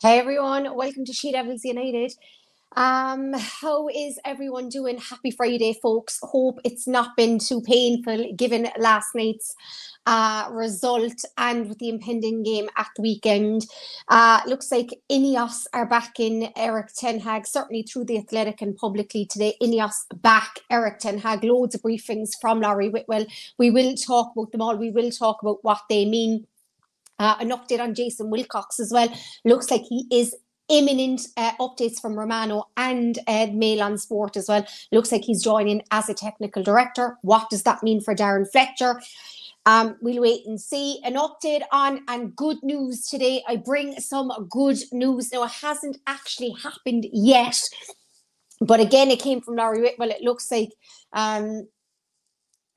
Hey everyone, welcome to She Devils United. Um, how is everyone doing? Happy Friday, folks. Hope it's not been too painful given last night's uh, result and with the impending game at the weekend. Uh, looks like Ineos are back in Erik Ten Hag, certainly through the Athletic and publicly today. Ineos back, Erik Ten Hag, loads of briefings from Laurie Whitwell. We will talk about them all. We will talk about what they mean. Uh, an update on Jason Wilcox as well. Looks like he is imminent uh, updates from Romano and Ed Mail on Sport as well. Looks like he's joining as a technical director. What does that mean for Darren Fletcher? Um, we'll wait and see. An update on and good news today. I bring some good news. Now, it hasn't actually happened yet, but again, it came from Laurie Whitwell. It looks like um,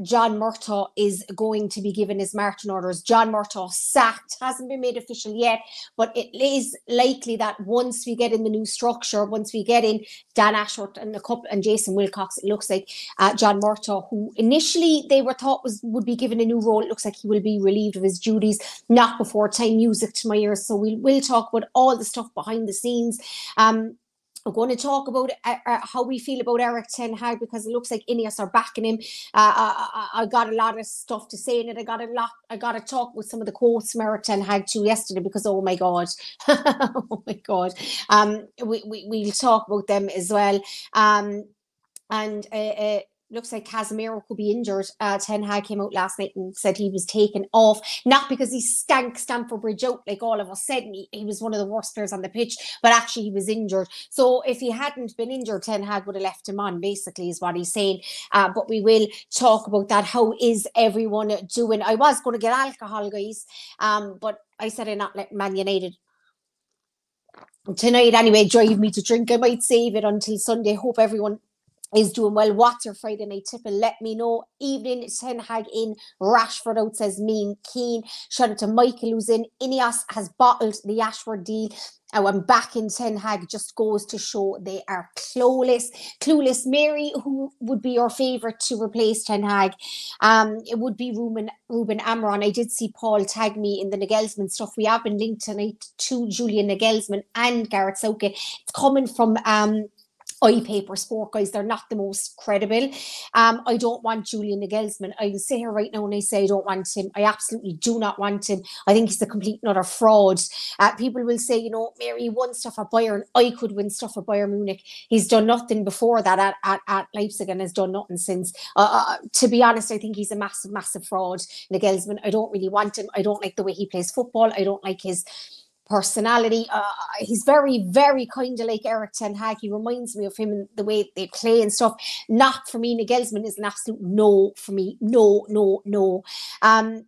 John Murtough is going to be given his marching orders. John Murtough sacked, hasn't been made official yet, but it is likely that once we get in the new structure, once we get in Dan Ashworth and a couple and Jason Wilcox, it looks like uh, John Murtough, who initially they were thought was would be given a new role, it looks like he will be relieved of his duties, not before time music to my ears. So we will talk about all the stuff behind the scenes. Um, we're going to talk about uh, uh, how we feel about Erik Ten Hag because it looks like Ineos are backing him. Uh, I, I, got a lot of stuff to say in it. I got a lot. I got to talk with some of the quotes from Erik Ten Hag too yesterday because oh my god, oh my god. Um, we we we'll talk about them as well. Um, and uh, uh looks like Casemiro could be injured. Uh, Ten Hag came out last night and said he was taken off, not because he stank Stamford Bridge out like all of us said. He, he, was one of the worst players on the pitch, but actually he was injured. So if he hadn't been injured, Ten Hag would have left him on. Basically, is what he's saying. Uh, but we will talk about that. How is everyone doing? I was going to get alcohol, guys, um, but I said I'm not letting Man United tonight anyway drive me to drink i might save it until sunday hope everyone is doing well. What's your Friday night tip? And let me know. Evening Ten Hag in Rashford out says mean keen. Shout out to Michael who's in. Ineos has bottled the Ashworth deal. And when back in Ten Hag just goes to show they are clueless. Clueless. Mary, who would be your favourite to replace Ten Hag? Um, it would be Ruben Ruben Amorim. I did see Paul tag me in the Nagelsmann stuff. We have been linked tonight to Julian Nagelsmann and Gareth Southgate. It's coming from um iPaper sport guys, they're not the most credible. Um, I don't want Julian Nagelsmann. I will say here right now and I say I don't want him. I absolutely do not want him. I think he's a complete another fraud. Uh, people will say, you know, Mary won stuff at Bayern. I could win stuff at Bayern Munich. He's done nothing before that at, at, at Leipzig and has done nothing since. Uh, uh, uh to be honest, I think he's a massive, massive fraud. Nagelsmann, I don't really want him. I don't like the way he plays football. I don't like his personality. Uh, he's very, very kind of like Erik Ten Hag. He reminds me of him and the way they play and stuff. Not for me. Nagelsmann is an absolute no for me. No, no, no. Um,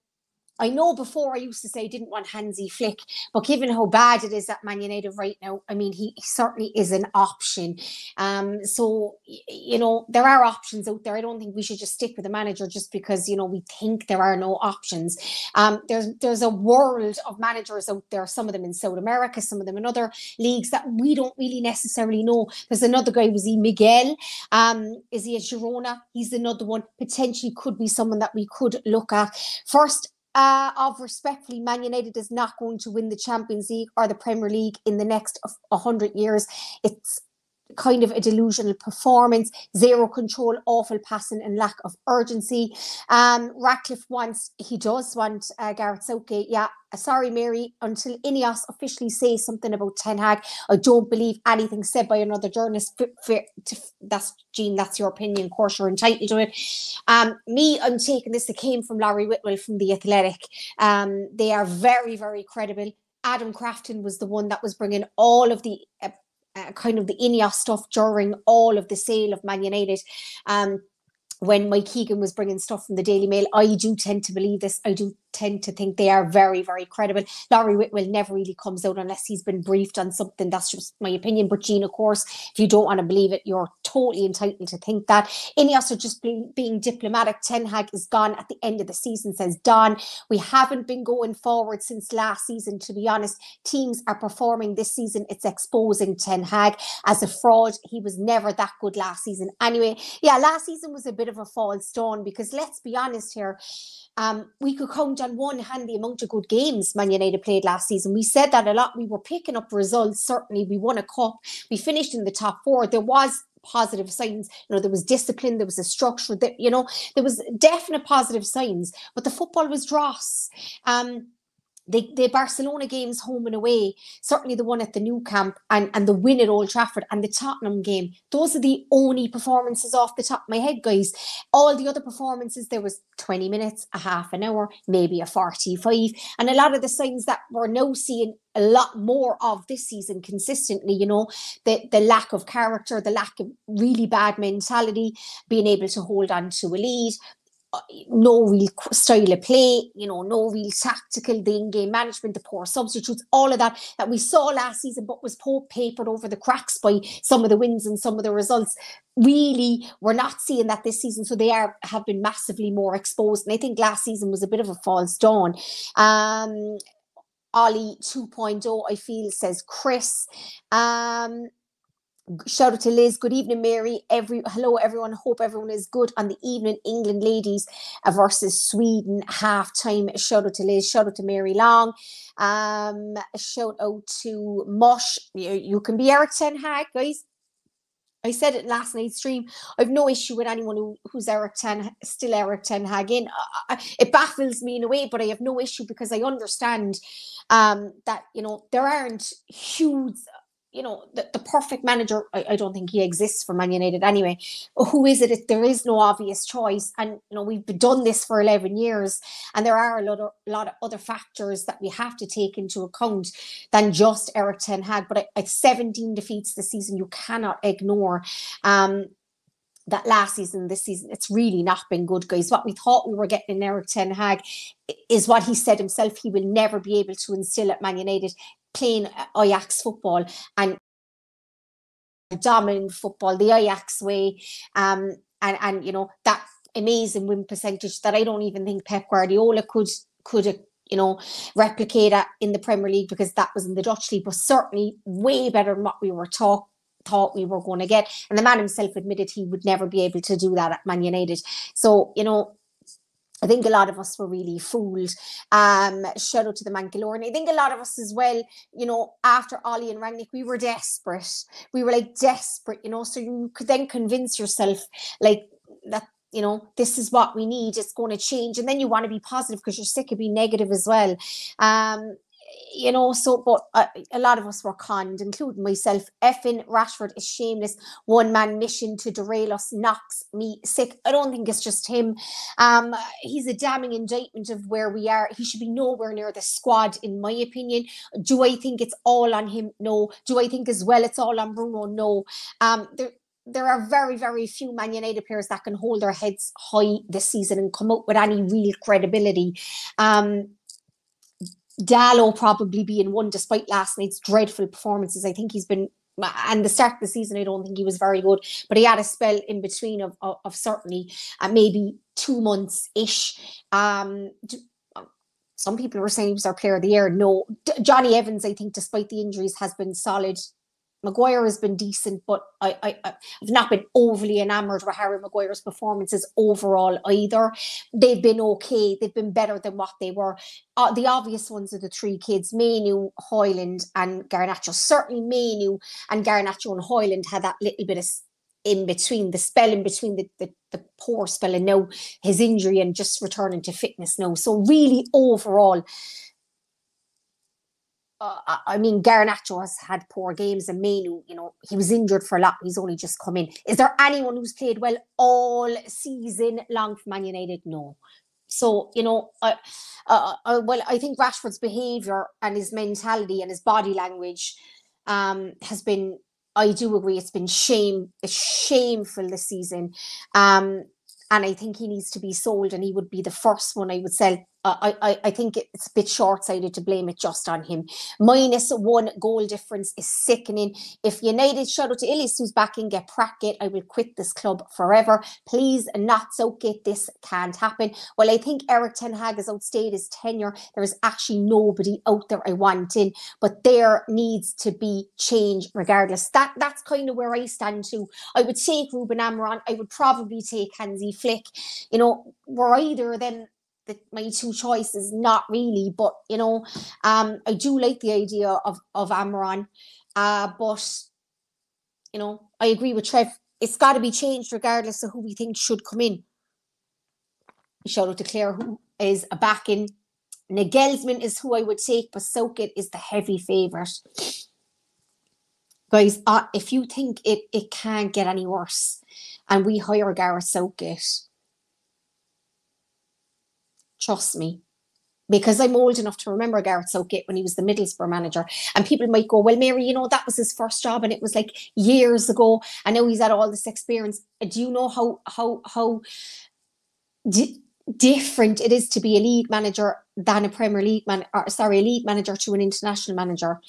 I know before I used to say I didn't want Hansi Flick, but given how bad it is at Man United right now, I mean, he, certainly is an option. Um, so, you know, there are options out there. I don't think we should just stick with the manager just because, you know, we think there are no options. Um, there's, there's a world of managers out there, some of them in South America, some of them in other leagues that we don't really necessarily know. There's another guy, was he Miguel? Um, is he a Girona? He's another one, potentially could be someone that we could look at. First, uh, of respectfully, Man United is not going to win the Champions League or the Premier League in the next 100 years. It's kind of a delusional performance, zero control, awful passing, and lack of urgency. Um, Ratcliffe wants, he does want uh, Gareth Southgate. Yeah, sorry, Mary, until Ineos officially say something about Ten Hag, I don't believe anything said by another journalist. That's Jean, that's your opinion. Of course, you're entitled to it. Um, me, I'm taking this. It came from Laurie Whitwell from The Athletic. Um, they are very, very credible. Adam Crafton was the one that was bringing all of the uh, uh, kind of the Ineos stuff during all of the sale of Man United. Um, when Mike Keegan was bringing stuff from the Daily Mail, I do tend to believe this. I do tend to think they are very, very credible. Laurie Whitwell never really comes out unless he's been briefed on something. That's just my opinion. But Jean, of course, if you don't want to believe it, you're totally entitled to think that. Ineos are just being, being diplomatic. Ten Hag is gone at the end of the season, says Don. We haven't been going forward since last season, to be honest. Teams are performing this season. It's exposing Ten Hag as a fraud. He was never that good last season. Anyway, yeah, last season was a bit of a false dawn because let's be honest here. Um, we could count on one hand the amount of good games Man United played last season. We said that a lot. We were picking up results. Certainly, we won a cup. We finished in the top four. There was positive signs. You know, there was discipline, there was a structure that, you know, there was definite positive signs, but the football was dross. Um, the, the Barcelona games home and away, certainly the one at the Nou Camp and, and the win at Old Trafford and the Tottenham game, those are the only performances off the top of my head, guys. All the other performances, there was 20 minutes, a half an hour, maybe a 45. And a lot of the signs that we're now seeing a lot more of this season consistently, you know, the, the lack of character, the lack of really bad mentality, being able to hold on to a lead, no real style of play, you know, no real tactical, the in-game management, the poor substitutes, all of that that we saw last season, but was papered over the cracks by some of the wins and some of the results. Really, we're not seeing that this season, so they are have been massively more exposed. And I think last season was a bit of a false dawn. Um, Ollie 2.0, I feel, says Chris. Um, shout out to Liz. Good evening, Mary. Every hello, everyone. Hope everyone is good on the evening. England ladies versus Sweden half time. Shout out to Liz. Shout out to Mary Long. Um, shout out to Mosh. You, you can be Erik Ten Hag, guys. I said it last night's stream. I've no issue with anyone who, who's Erik Ten, still Erik Ten Hag in. It baffles me in a way, but I have no issue because I understand um, that you know there aren't huge you know, the, the perfect manager, I, I, don't think he exists for Man United anyway. Who is it? If there is no obvious choice, and you know, we've done this for 11 years, and there are a lot of, a lot of other factors that we have to take into account than just Erik Ten Hag. But at 17 defeats this season, you cannot ignore. Um, that last season, this season, it's really not been good, guys. What we thought we were getting in Erik Ten Hag is what he said himself he will never be able to instill at Man United playing Ajax football and dominant football the Ajax way. Um and and you know that amazing win percentage that I don't even think Pep Guardiola could could you know replicate that in the Premier League because that was in the Dutch league but certainly way better than what we were taught thought we were going to get. And the man himself admitted he would never be able to do that at Man United. So you know I think a lot of us were really fooled. Um, shout out to the Mangalore. I think a lot of us as well, you know, after Ollie and Rangnick, we were desperate. We were like desperate, you know, so you could then convince yourself like that, you know, this is what we need. It's going to change. And then you want to be positive because you're sick of being negative as well. Um, you know, so, but uh, a lot of us were conned, including myself. Effing Rashford is shameless. One man mission to derail us knocks me sick. I don't think it's just him. Um, he's a damning indictment of where we are. He should be nowhere near the squad, in my opinion. Do I think it's all on him? No. Do I think as well it's all on Bruno? No. Um, there, there are very, very few Man United players that can hold their heads high this season and come up with any real credibility. Um, Dalot probably being one despite last night's dreadful performances. I think he's been and the start of the season, I don't think he was very good, but he had a spell in between of of, of certainly uh, maybe two months ish. Um, some people were saying he was our player of the year. No, D- Jonny Evans, I think, despite the injuries, has been solid Maguire has been decent, but I, I, I've not been overly enamoured with Harry Maguire's performances overall either. They've been okay. They've been better than what they were. Uh, the obvious ones are the three kids, Mainoo, Højlund and Garnacho. Certainly Mainoo and Garnacho and Højlund had that little bit of in between, the spell in between the, the, the poor spell and now his injury and just returning to fitness now. So really overall, uh, I mean, Garnacho has had poor games, and Mainoo, you know, he was injured for a lot. He's only just come in. Is there anyone who's played well all season long for Man United? No. So you know, uh, uh, uh, well, I think Rashford's behaviour and his mentality and his body language um, has been. I do agree. It's been shame, it's shameful this season. Um, and I think he needs to be sold, and he would be the first one I would sell I, I, think it's a bit short sighted to blame it just on him. Minus one goal difference is sickening. If United shout out to Illis, who's back in, get Prackett, I will quit this club forever. Please, not so get this can't happen. Well, I think Erik Ten Hag has outstayed his tenure. There is actually nobody out there I want in, but there needs to be change regardless. That That's kind of where I stand too. I would take Ruben Amorim. I would probably take Hansi Flick. You know, we're either then the, my two choices, not really. But you know, um, I do like the idea of of Amorim, uh, but you know, I agree with Trev. It's got to be changed regardless of who we think should come in. Shout out to Claire, who is a back in. Nagelsmann is who I would take, but Southgate is the heavy favourite. Guys, uh, if you think it, it can't get any worse and we hire Gareth Southgate, trust me, because I'm old enough to remember Gareth Southgate when he was the Middlesbrough manager. And people might go, Well, Mary, you know, that was his first job and it was like years ago. I know he's had all this experience. Uh, do you know how how how di- different it is to be a league manager than a Premier League man or sorry, a league manager to an international manager?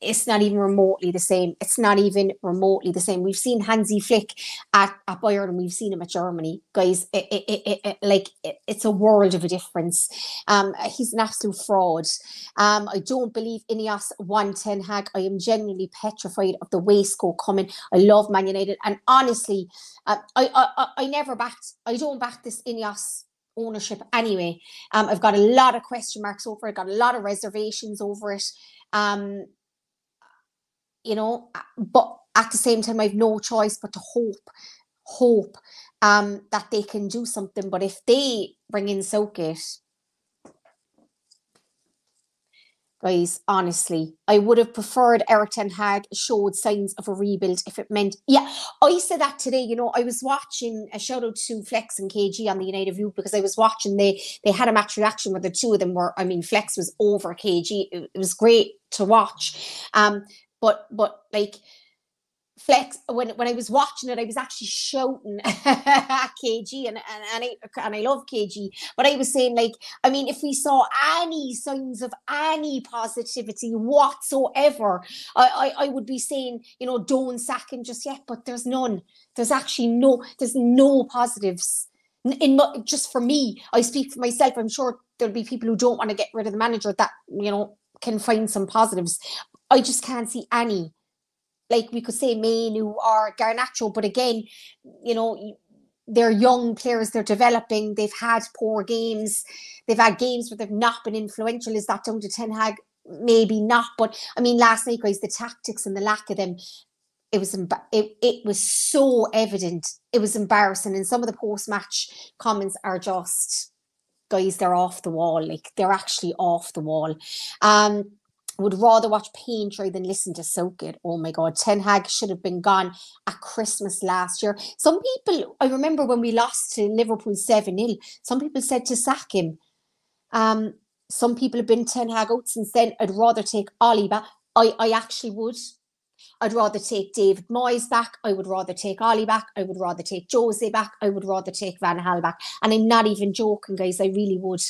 It's not even remotely the same. It's not even remotely the same. We've seen Hansi Flick at, at Bayern and we've seen him at Germany. Guys, it, it, it, like it's a world of a difference. Um, he's an absolute fraud. Um, I don't believe Ineos one Ten Hag. I am genuinely petrified of the waistcoat coming. I love Man United. And honestly, uh, I, I, I never backed, I don't back this Ineos ownership anyway. Um, I've got a lot of question marks over it, got a lot of reservations over it. Um, you know, but at the same time, I've no choice but to hope, hope um, that they can do something. But if they bring in Southgate, guys, honestly, I would have preferred Erik Ten Hag showed signs of a rebuild if it meant, yeah, I said that today. You know, I was watching a shout out to Flex and KG on the United View because I was watching they they had a match reaction where the two of them were. I mean, Flex was over KG. It, it was great to watch. Um, but but like flex when when I was watching it, I was actually shouting at KG and, and, and I and I love KG, but I was saying like, I mean, if we saw any signs of any positivity whatsoever, I, I, I would be saying, you know, don't sack him just yet, but there's none. There's actually no there's no positives. In just for me, I speak for myself. I'm sure there'll be people who don't want to get rid of the manager that you know can find some positives. I just can't see any. Like we could say Mainoo or Garnacho, but again, you know, they're young players, they're developing, they've had poor games, they've had games where they've not been influential. Is that down to Ten Hag? Maybe not, but I mean, last night, guys, the tactics and the lack of them, it was it, it was so evident. It was embarrassing, and some of the post match comments are just, guys, they're off the wall. Like they're actually off the wall. Um, would rather watch Paintry than listen to Southgate. Oh my God, Ten Hag should have been gone at Christmas last year. Some people, I remember when we lost to Liverpool 7 0, some people said to sack him. Um, some people have been Ten Hag out since then. I'd rather take Ollie back. I, I actually would. I'd rather take David Moyes back. I would rather take Ollie back. I would rather take Jose back. I would rather take Van Gaal back. And I'm not even joking, guys. I really would.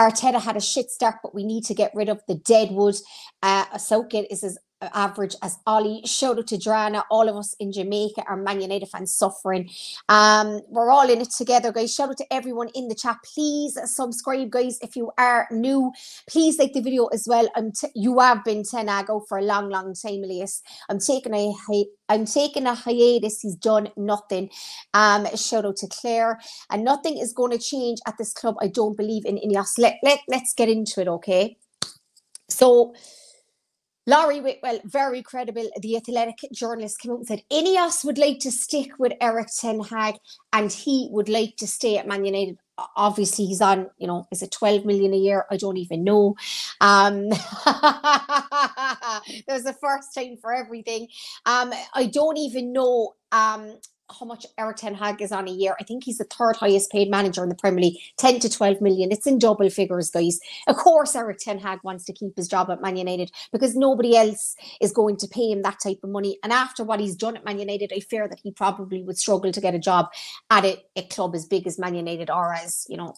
Arteta had a shit start, but we need to get rid of the deadwood. Uh, Southgate is as average as Ollie. Shout out to Drana. All of us in Jamaica are Man United fans suffering. Um, we're all in it together, guys. Shout out to everyone in the chat. Please subscribe, guys, if you are new. Please like the video as well. I'm t- you have been Ten Hag for a long, long time, Elias. I'm taking a hi- I'm taking a hiatus. He's done nothing. Um, shout out to Claire. And nothing is going to change at this club. I don't believe in Ineos. Let, let, let's get into it, okay? So Laurie Whitwell, very credible. The Athletic journalist came out and said Ineos would like to stick with Erik Ten Hag and he would like to stay at Man United. Obviously, he's on, you know, is it 12 million a year? I don't even know. Um, there's a first time for everything. Um, I don't even know um, how much Erik Ten Hag is on a year. I think he's the third highest paid manager in the Premier League, 10 to 12 million. It's in double figures, guys. Of course, Erik Ten Hag wants to keep his job at Man United because nobody else is going to pay him that type of money. And after what he's done at Man United, I fear that he probably would struggle to get a job at a, a club as big as Man United or as, you know,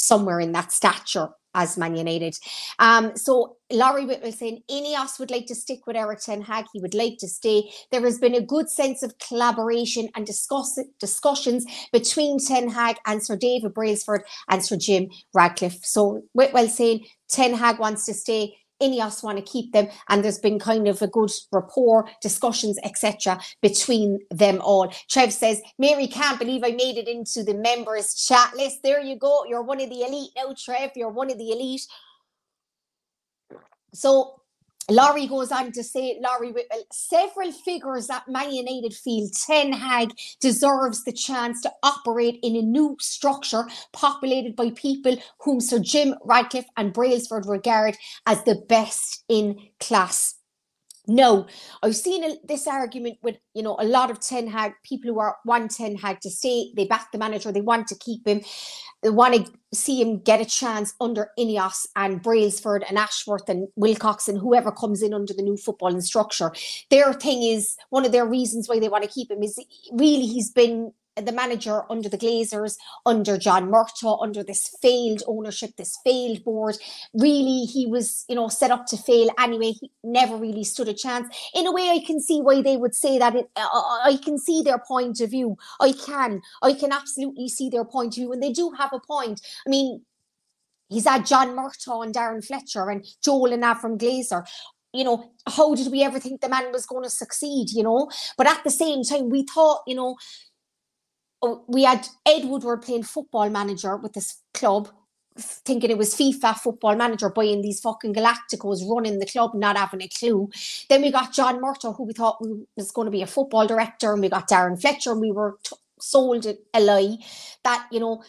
somewhere in that stature as Man United. Um, so Laurie Whitwell saying Ineos would like to stick with Erik Ten Hag. He would like to stay. There has been a good sense of collaboration and discuss discussions between Ten Hag and Sir David Brailsford and Sir Jim Ratcliffe. So Whitwell saying Ten Hag wants to stay. Ineos want to keep them, and there's been kind of a good rapport, discussions, etc., between them all. Trev says, Mary can't believe I made it into the members chat list. There you go. You're one of the elite now, Trev. You're one of the elite. So Laurie goes on to say, Laurie, with uh, several figures that Man United feel Ten Hag deserves the chance to operate in a new structure populated by people whom Sir Jim Ratcliffe and Brailsford regard as the best in class. No, I've seen a, this argument with you know a lot of Ten Hag people who are want Ten Hag to stay. They back the manager. They want to keep him. They want to see him get a chance under Ineos and Brailsford and Ashworth and Wilcox and whoever comes in under the new footballing structure. Their thing is one of their reasons why they want to keep him is really he's been the manager under the Glazers, under John Murtough, under this failed ownership, this failed board. Really, he was, you know, set up to fail anyway. He never really stood a chance. In a way, I can see why they would say that. It, I can see their point of view. I can. I can absolutely see their point of view. And they do have a point. I mean, he's had John Murtough and Darren Fletcher and Joel and from Glazer you know, how did we ever think the man was going to succeed, you know? But at the same time, we thought, you know, Oh, we had Ed Woodward playing football manager with this club, thinking it was FIFA football manager buying these fucking Galacticos running the club, not having a clue. Then we got John Murtough, who we thought was going to be a football director, and we got Darren Fletcher, and we were t- sold a lie that, you know,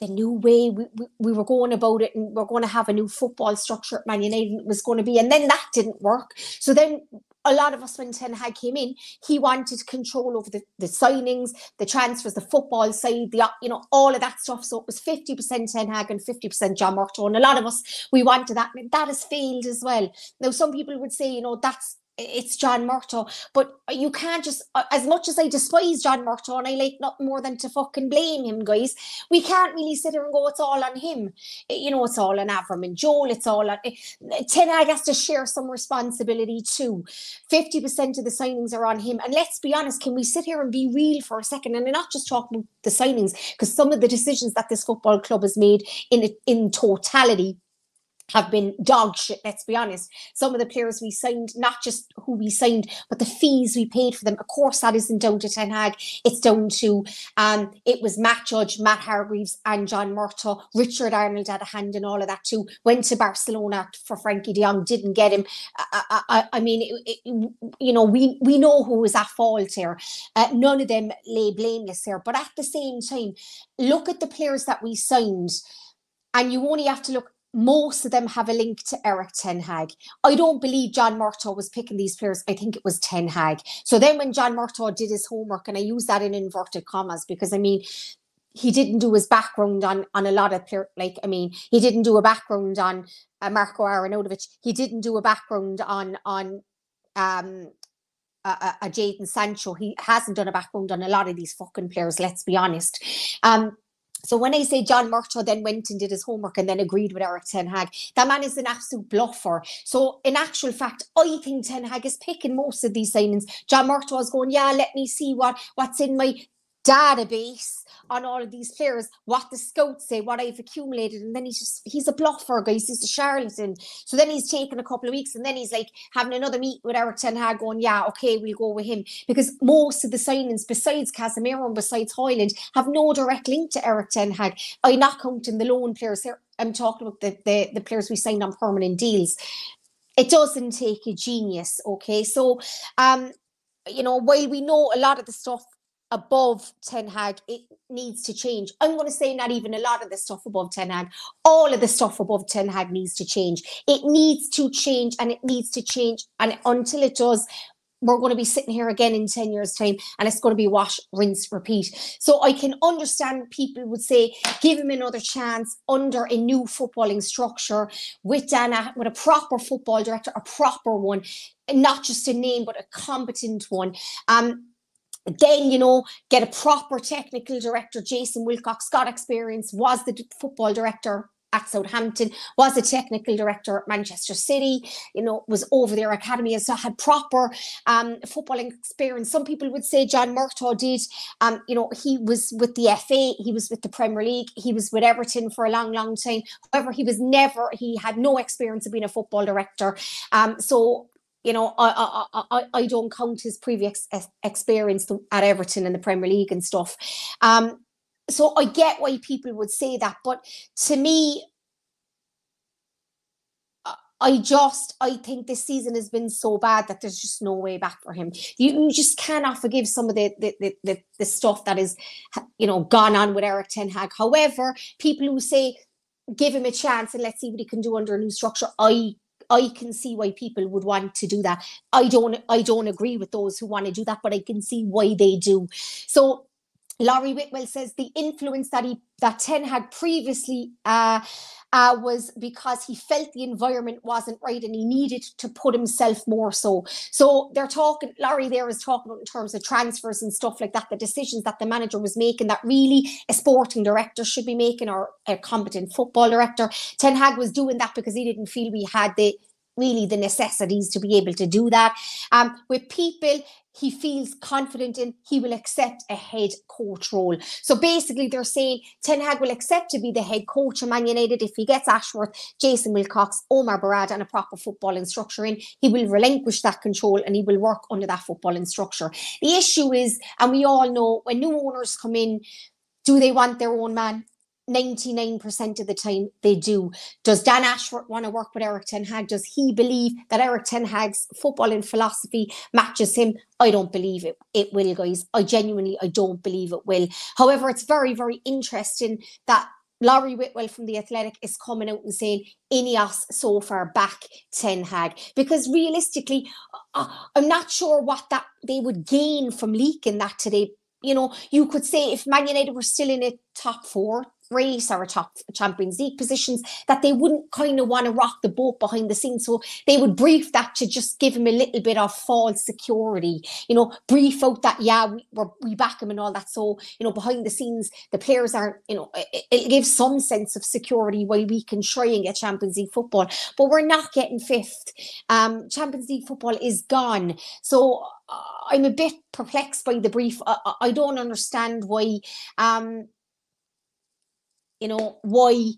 the new way we, we, we, were going about it and we're going to have a new football structure at Man United was going to be. And then that didn't work. So then lot of us when Ten Hag came in, he wanted control over the, the signings, the transfers, the football side, the you know all of that stuff. So it was fifty percent Ten Hag and fifty percent John Murtough, and a lot of us we wanted that. That has failed as well. Now some people would say, you know, that's it's John Murtough. But you can't just, as much as I despise John Murtough and I like nothing more than to fucking blame him, guys, we can't really sit here and go, it's all on him. You know, it's all on Avram and Joel, it's all on. Ten has to share some responsibility too. 50% of the signings are on him. And let's be honest, can we sit here and be real for a second? And not just talk about the signings, because some of the decisions that this football club has made in, in totality have been dog shit, let's be honest. Some of the players we signed, not just who we signed, but the fees we paid for them. Of course, that isn't down to Ten Hag. It's down to um, it was Matt Judge, Matt Hargreaves, and John Murtough. Richard Arnold had a hand in all of that too. Went to Barcelona for Frenkie de Jong, didn't get him. I, I, I mean, it, it, you know, we we know who was at fault here. Uh, none of them lay blameless here. But at the same time, look at the players that we signed. And you only have to look most of them have a link to Erik Ten Hag. I don't believe John Murtough was picking these players. I think it was Ten Hag. So then when John Murtough did his homework, and I use that in inverted commas because I mean, he didn't do his background on on a lot of players. Like I mean, he didn't do a background on uh, Marko Arnautovic. He didn't do a background on on um a, a Jadon Sancho. He hasn't done a background on a lot of these fucking players. Let's be honest. Um, so when I say John Murtough then went and did his homework and then agreed with Erik Ten Hag, that man is an absolute bluffer. So in actual fact, I think Ten Hag is picking most of these signings. John Murtough is going, yeah, let me see what what's in my database on all of these players, what the scouts say, what I've accumulated, and then he's just he's a bluffer, guys. He's a charlatan. So then he's taken a couple of weeks, and then he's like having another meet with Erik Ten Hag, going, "Yeah, okay, we'll go with him," because most of the signings, besides Casemiro and besides Højlund, have no direct link to Erik Ten Hag. I not counting the loan players here. I'm talking about the, the the players we signed on permanent deals. It doesn't take a genius, okay? So, um, you know, while we know a lot of the stuff above Ten Hag, it needs to change. I'm going to say not even a lot of the stuff above Ten Hag. All of the stuff above Ten Hag needs to change. It needs to change and it needs to change. And until it does, we're going to be sitting here again in 10 years' time and it's going to be wash, rinse, repeat. So I can understand people would say, give him another chance under a new footballing structure with Dana, with a proper football director, a proper one, not just a name, but a competent one. Um, then you know get a proper technical director jason wilcox got experience was the football director at Southampton, was a technical director at Manchester City, you know, was over their academy and so had proper um, footballing experience. Some people would say John Murtough did. Um, you know, he was with the FA, he was with the Premier League, he was with Everton for a long, long time. However, he was never, he had no experience of being a football director. Um, so you know, I, I, I, I don't count his previous experience at Everton in the Premier League and stuff. Um, so I get why people would say that, but to me, I just I think this season has been so bad that there's just no way back for him. You, you just cannot forgive some of the the, the the, stuff that is you know gone on with Erik Ten Hag. However, people who say give him a chance and let's see what he can do under a new structure, I I can see why people would want to do that. I don't I don't agree with those who want to do that, but I can see why they do. So Laurie Whitwell says the influence that he that Ten had previously uh, uh, was because he felt the environment wasn't right and he needed to put himself more so. So they're talking, Laurie there is talking about in terms of transfers and stuff like that, the decisions that the manager was making that really a sporting director should be making or a competent football director. Ten Hag was doing that because he didn't feel we had the really the necessities to be able to do that. Um, with people he feels confident in, he will accept a head coach role. So basically, they're saying Ten Hag will accept to be the head coach of Man United if he gets Ashworth, Jason Wilcox, Omar Berrada, and a proper footballing structure in. He will relinquish that control and he will work under that footballing structure. The issue is, and we all know when new owners come in, do they want their own man? 99% of the time they do. Does Dan Ashworth want to work with Erik Ten Hag? Does he believe that Erik Ten Hag's football and philosophy matches him? I don't believe it. It will, guys. I genuinely, I don't believe it will. However, it's very, very interesting that Laurie Whitwell from The Athletic is coming out and saying Ineos so far back Ten Hag because realistically, uh, I'm not sure what that they would gain from leaking that today. You know, you could say if Man United were still in a top four, race or a top Champions League positions that they wouldn't kind of want to rock the boat behind the scenes. So they would brief that to just give him a little bit of false security, you know, brief out that, yeah, we, we back him and all that. So, you know, behind the scenes, the players aren't, you know, it, it gives some sense of security why we can try and get Champions League football, but we're not getting fifth. Um, Champions League football is gone. So uh, I'm a bit perplexed by the brief. I, I don't understand why um, you know, why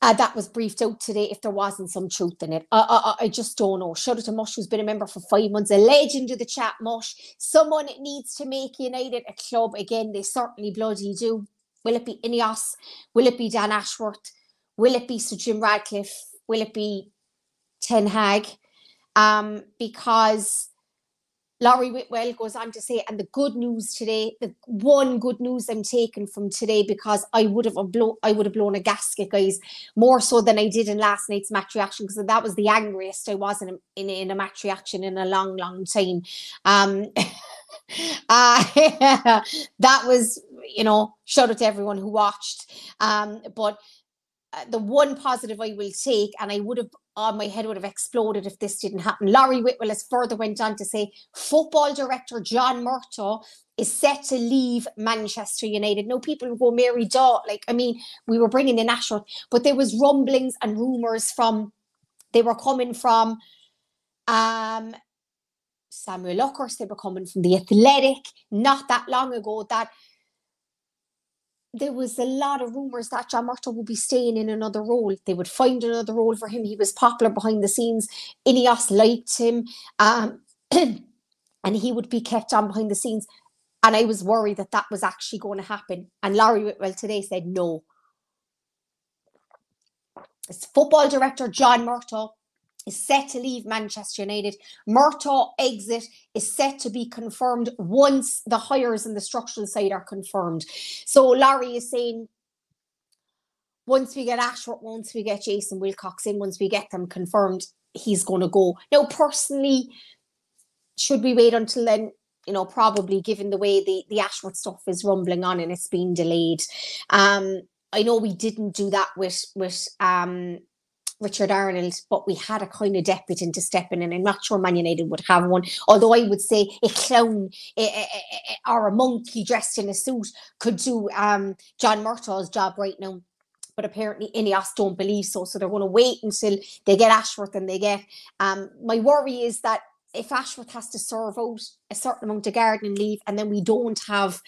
uh, that was briefed out today if there wasn't some truth in it. I, I, I just don't know. Shout out to Mush, who's been a member for five months, a legend of the chat, Mush. Someone needs to make United a club again. They certainly bloody do. Will it be Ineos? Will it be Dan Ashworth? Will it be Sir Jim Ratcliffe? Will it be Ten Hag? Um, because Laurie Whitwell goes on to say, and the good news today, the one good news I'm taking from today, because I would have blown, I would have blown a gasket, guys, more so than I did in last night's match reaction, because that was the angriest I was in a, in, in a match reaction in a long, long time. Um, uh, that was, you know, shout out to everyone who watched. Um, but uh, the one positive I will take, and I would have oh, my head would have exploded if this didn't happen. Laurie Whitwell has further went on to say football director John Murtough is set to leave Manchester United. No, people go Mary Daw. Like, I mean, we were bringing in Ashworth, but there was rumblings and rumours from, they were coming from um, Samuel Luckhurst, they were coming from The Athletic not that long ago that there was a lot of rumours that John Murtough would be staying in another role. They would find another role for him. He was popular behind the scenes. Ineos liked him. Um, and he would be kept on behind the scenes. And I was worried that that was actually going to happen. And Laurie Whitwell today said no. It's football director John Murtough is set to leave Manchester United. Murtough exit is set to be confirmed once the hires and the structural side are confirmed. So Laurie is saying once we get Ashworth, once we get Jason Wilcox in, once we get them confirmed, he's going to go. Now, personally, should we wait until then? You know, probably given the way the, the Ashworth stuff is rumbling on and it's been delayed. Um, I know we didn't do that with with um Richard Arnold, but we had a kind of deputy to step in, and I'm not sure Man United would have one. Although I would say a clown or a monkey dressed in a suit could do um, John Murtough's job right now. but apparently Ineos don't believe so. So they're going to wait until they get Ashworth and they get. Um, my worry is that if Ashworth has to serve out a certain amount of gardening leave and then we don't have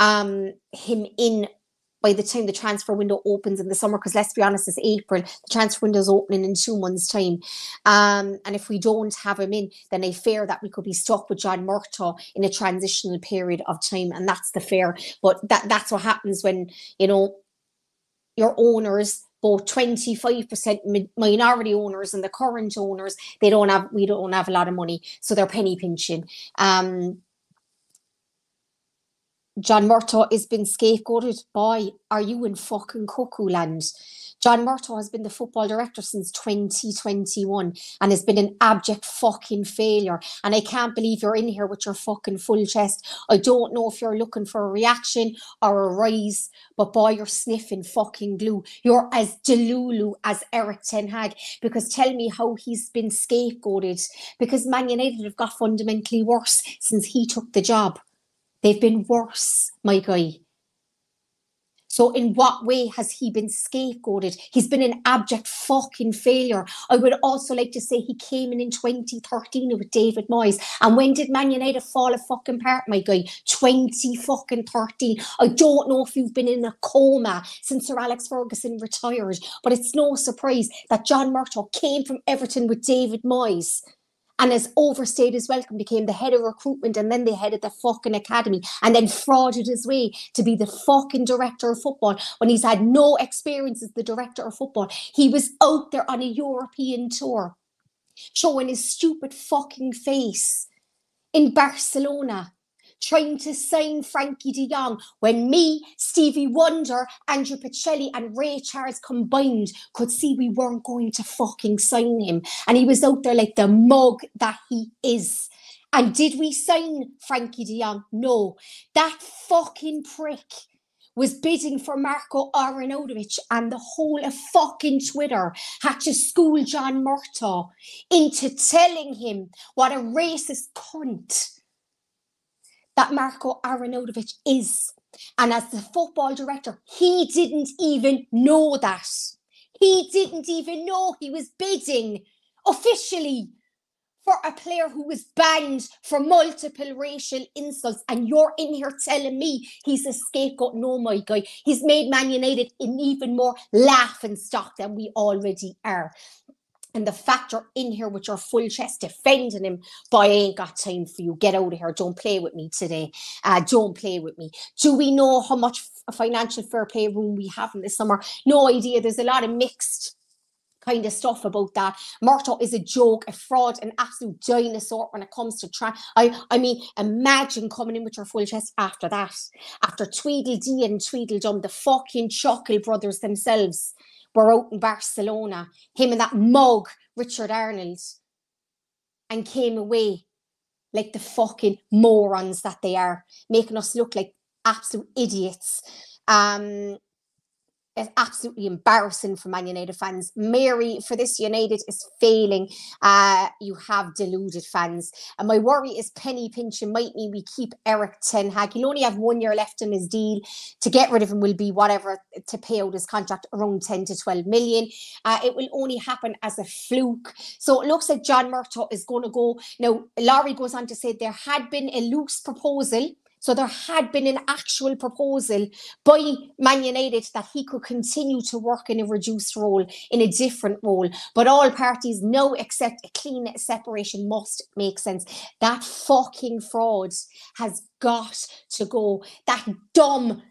um, him in by the time the transfer window opens in the summer, because let's be honest, it's April, the transfer window is opening in two months' time. Um, and if we don't have him in, then I fear that we could be stuck with John Murtough in a transitional period of time. And that's the fear. But that that's what happens when, you know, your owners both 25% minority owners and the current owners they don't have we don't have a lot of money so they're penny pinching um John Murtough has been scapegoated. Boy, are you in fucking cuckoo land? John Murtough has been the football director since 2021 and has been an abject fucking failure. And I can't believe you're in here with your fucking full chest. I don't know if you're looking for a reaction or a rise, but boy, you're sniffing fucking glue. You're as delulu as Erik Ten Hag. Because tell me how he's been scapegoated. Because Man United have got fundamentally worse since he took the job. They've been worse, my guy. So, in what way has he been scapegoated? He's been an abject fucking failure. I would also like to say he came in in 2013 with David Moyes. And when did Man United fall a fucking part, my guy? 20 fucking 13. I don't know if you've been in a coma since Sir Alex Ferguson retired, but it's no surprise that John Murtough came from Everton with David Moyes and has overstayed his welcome, became the head of recruitment and then the head of the fucking academy, and then frauded his way to be the fucking director of football when he's had no experience as the director of football. He was out there on a European tour, showing his stupid fucking face in Barcelona trying to sign Frenkie de Jong when me, Stevie Wonder, Andrea Bocelli, and Ray Charles combined could see we weren't going to fucking sign him. And he was out there like the mug that he is. And did we sign Frenkie de Jong? No. That fucking prick was bidding for Marko Arnautovic and the whole of fucking Twitter had to school John Murtough into telling him what a racist cunt that Marko Arnautovic is. And as the football director, he didn't even know that. He didn't even know he was bidding officially for a player who was banned for multiple racial insults. And you're in here telling me he's a scapegoat. No, my guy. He's made Man United an even more laughing stock than we already are and the fact you're in here with your full chest defending him, boy, I ain't got time for you. Get out of here. Don't play with me today. Uh, don't play with me. Do we know how much financial fair play room we have in the summer? No idea. There's a lot of mixed kind of stuff about that. Murtough is a joke, a fraud, an absolute dinosaur when it comes to try. I, I mean, imagine coming in with your full chest after that, after Tweedledee and Tweedledum, the fucking Chuckle brothers themselves were out in Barcelona, him and that mug, Richard Arnold, and came away like the fucking morons that they are, making us look like absolute idiots. Um, is absolutely embarrassing for Man United fans. Mary, for this United is failing. Uh, you have deluded fans. And my worry is penny pinching might mean we keep Erik Ten Hag. He'll only have one year left in his deal. To get rid of him will be whatever to pay out his contract around 10 to 12 million. Uh, it will only happen as a fluke. So it looks like John Murtough is going to go. Now, Laurie goes on to say there had been a loose proposal so there had been an actual proposal by Man United that he could continue to work in a reduced role, in a different role. But all parties know except a clean separation must make sense. That fucking fraud has got to go. That dumb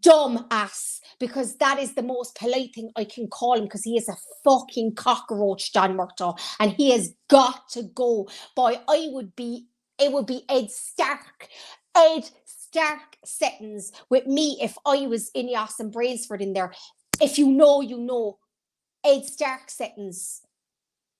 dumb ass because that is the most polite thing I can call him because he is a fucking cockroach, John Murtough, and he has got to go. Boy, I would be, it would be Ed Stark Ed Stark settings with me if I was in Ineos and Brailsford in there. If you know, you know. Ed Stark settings.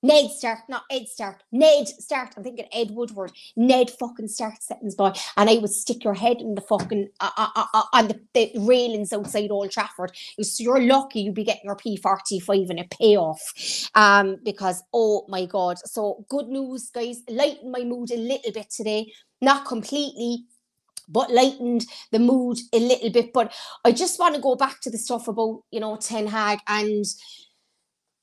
Ned Stark, not Ed Stark. Ned Stark. I'm thinking Ed Woodward. Ned fucking Stark settings boy. And I would stick your head in the fucking uh, uh, uh, uh on the, the, railings outside Old Trafford. You're lucky you'd be getting your P45 and a payoff. Um, because oh my god. So good news, guys. Lighten my mood a little bit today. Not completely but lightened the mood a little bit. But I just want to go back to the stuff about, you know, Ten Hag and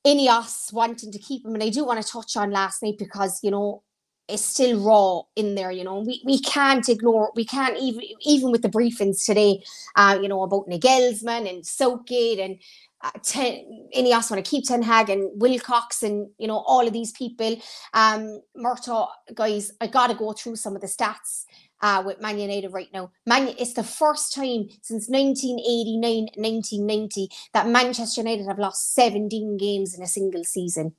Ineos wanting to keep him. And I do want to touch on last night because, you know, it's still raw in there, you know. We we can't ignore, we can't even even with the briefings today, uh, you know, about Nagelsmann and Southgate and uh, ten, Ineos want to keep Ten Hag and Wilcox and you know all of these people. Um, Murtough, guys, I got to go through some of the stats uh, with Man United right now. Man, it's the first time since 1989 1990 that Manchester United have lost 17 games in a single season.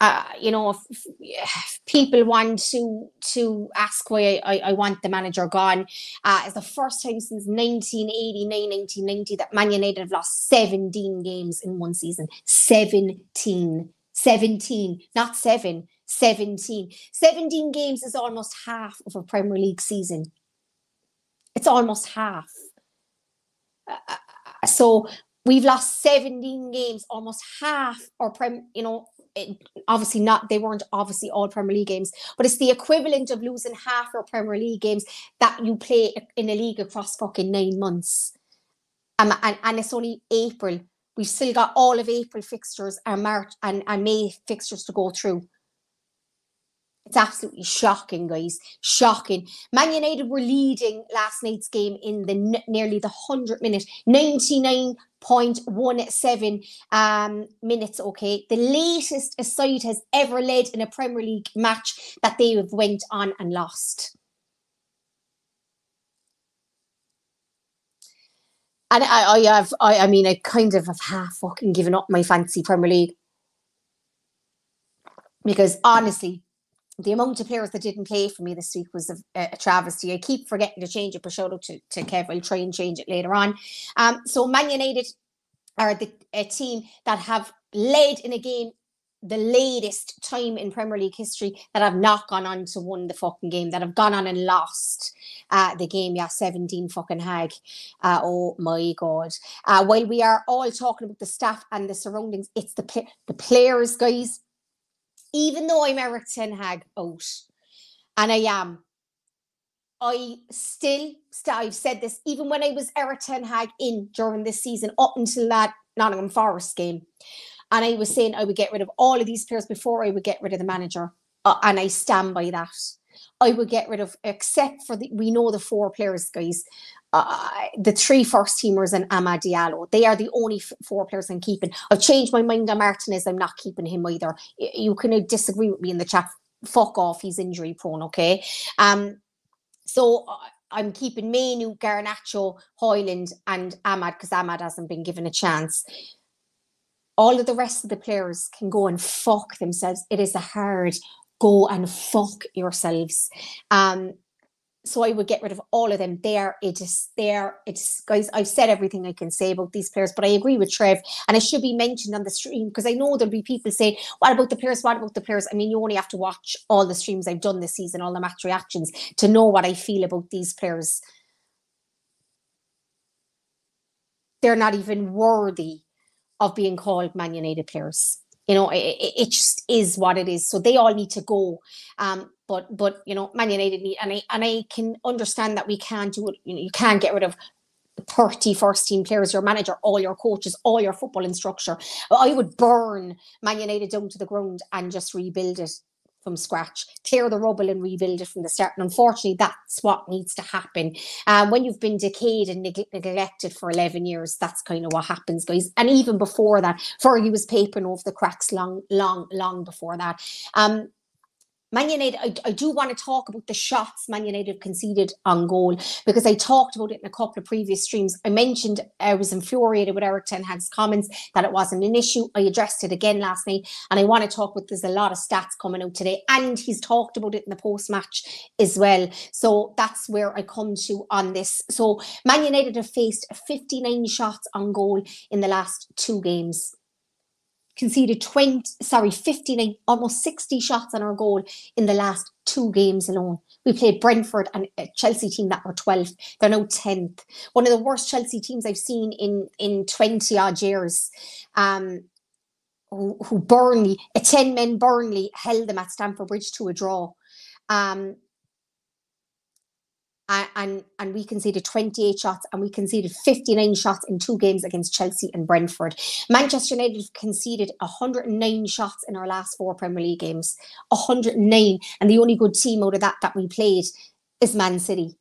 Uh, you know, if, if, people want to to ask why I, I, want the manager gone, uh, it's the first time since 1989, 1990 that Man United have lost 17 games in one season. 17. 17, not seven, 17. 17 games is almost half of a Premier League season. It's almost half. Uh, uh so we've lost 17 games, almost half or prem, you know, it, obviously not they weren't obviously all Premier League games, but it's the equivalent of losing half our Premier League games that you play in a league across fucking nine months. Um, and, and it's only April. We've still got all of April fixtures and March and, and May fixtures to go through. It's absolutely shocking, guys. Shocking. Man United were leading last night's game in the nearly the 100 minute, 99.17 um, minutes. Okay. The latest a side has ever led in a Premier League match that they have went on and lost. And I, I have, I, I mean, I kind of have half fucking given up my fantasy Premier League because honestly, the amount of players that didn't play for me this week was a, a travesty. I keep forgetting to change it, out to, to Kev. I'll try and change it later on. Um, so Man United are the a team that have led in a game the latest time in Premier League history that have not gone on to win the fucking game, that have gone on and lost uh, the game. Yeah, 17 fucking hag. Uh, oh my God. Uh, while we are all talking about the staff and the surroundings, it's the, the players, guys even though I'm Erik Ten Hag out, and I am, I still, still, I've said this, even when I was Erik Ten Hag in during this season, up until that Nottingham Forest game, and I was saying I would get rid of all of these players before I would get rid of the manager, uh, and I stand by that. I would get rid of, except for the, we know the four players, guys uh, the three first teamers and Amad Diallo. They are the only f- four players I'm keeping. I've changed my mind on Martinez. I'm not keeping him either. You can disagree with me in the chat. Fuck off. He's injury prone. Okay. Um. So uh, I'm keeping Mainoo, Garnacho, Højlund, and Amad because Amad hasn't been given a chance. All of the rest of the players can go and fuck themselves. It is a hard go and fuck yourselves. Um, so I would get rid of all of them. There, it is there. It's guys. I've said everything I can say about these players, but I agree with Trev, and it should be mentioned on the stream because I know there'll be people saying, "What about the players? What about the players?" I mean, you only have to watch all the streams I've done this season, all the match reactions, to know what I feel about these players. They're not even worthy of being called Man United players. You know, it, it just is what it is. So they all need to go. Um, but but you know, Man United need and I and I can understand that we can't do it. You know, you can't get rid of 30 first team players, your manager, all your coaches, all your football instructor. I would burn Man United down to the ground and just rebuild it from scratch, clear the rubble and rebuild it from the start. And unfortunately, that's what needs to happen. Um, when you've been decayed and neg- neglected for 11 years, that's kind of what happens, guys. And even before that, Fergie was papering over the cracks long, long, long before that. Um, Man United, I, I do want to talk about the shots Man United conceded on goal because I talked about it in a couple of previous streams. I mentioned I was infuriated with Erik Ten Hag's comments that it wasn't an issue. I addressed it again last night, and I want to talk about. There's a lot of stats coming out today, and he's talked about it in the post match as well. So that's where I come to on this. So Man United have faced 59 shots on goal in the last two games conceded 20, sorry, 59, almost 60 shots on our goal in the last two games alone. We played Brentford and a Chelsea team that were 12th. They're now 10th. One of the worst Chelsea teams I've seen in, in 20 odd years. Um, who, who Burnley, a 10 men Burnley held them at Stamford Bridge to a draw. Um, and, and, we conceded 28 shots and we conceded 59 shots in two games against Chelsea and Brentford. Manchester United conceded 109 shots in our last four Premier League games. 109. And the only good team out of that that we played is Man City.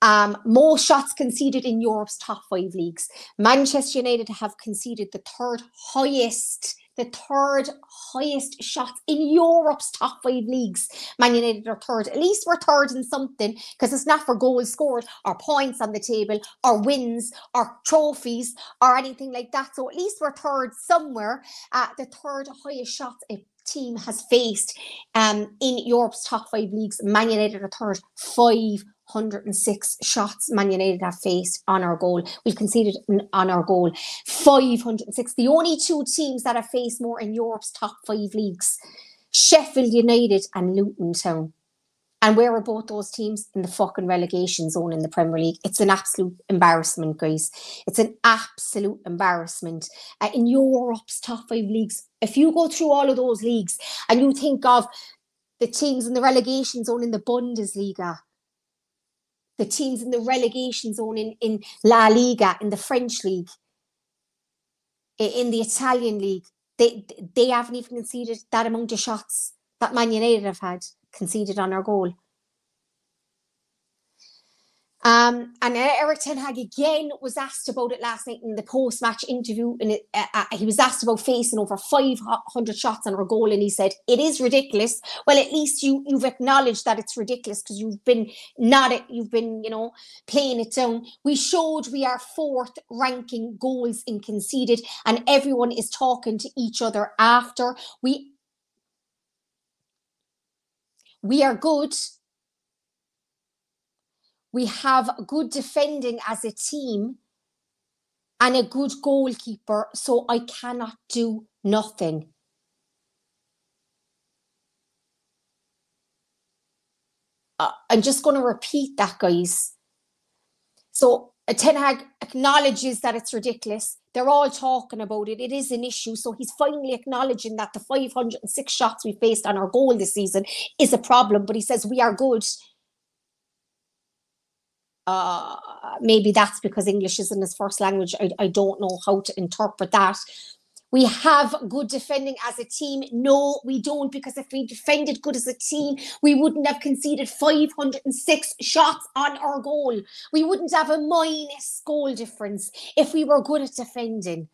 Um, more shots conceded in Europe's top five leagues. Manchester United have conceded the third highest the third highest shots in Europe's top five leagues. Man United are third. At least we're third in something because it's not for goals scored or points on the table or wins or trophies or anything like that. So at least we're third somewhere. Uh, the third highest shots team has faced um, in Europe's top five leagues. Man United are third, 506 shots Man United have faced on our goal. We've conceded on our goal 506. The only two teams that have faced more in Europe's top five leagues Sheffield United and Luton Town. And where are both those teams? In the fucking relegation zone in the Premier League. It's an absolute embarrassment, guys. It's an absolute embarrassment. Uh, in Europe's top five leagues, if you go through all of those leagues and you think of the teams in the relegation zone in the Bundesliga, the teams in the relegation zone in, in La Liga, in the French league, in the Italian league, they they haven't even conceded that amount of shots that Man United have had conceded on our goal. Um, and Erik Ten Hag again was asked about it last night in the post-match interview, and it, uh, uh, he was asked about facing over 500 shots on our goal, and he said it is ridiculous. Well, at least you you've acknowledged that it's ridiculous because you've been not it, you've been you know playing it down. We showed we are fourth ranking goals in conceded, and everyone is talking to each other after we. We are good we have good defending as a team and a good goalkeeper, so I cannot do nothing. Uh, I'm just going to repeat that, guys. So Ten Hag acknowledges that it's ridiculous. They're all talking about it. It is an issue. So he's finally acknowledging that the 506 shots we faced on our goal this season is a problem. But he says we are good uh, maybe that's because English isn't his first language. I, I don't know how to interpret that. We have good defending as a team. No, we don't, because if we defended good as a team, we wouldn't have conceded 506 shots on our goal. We wouldn't have a minus goal difference if we were good at defending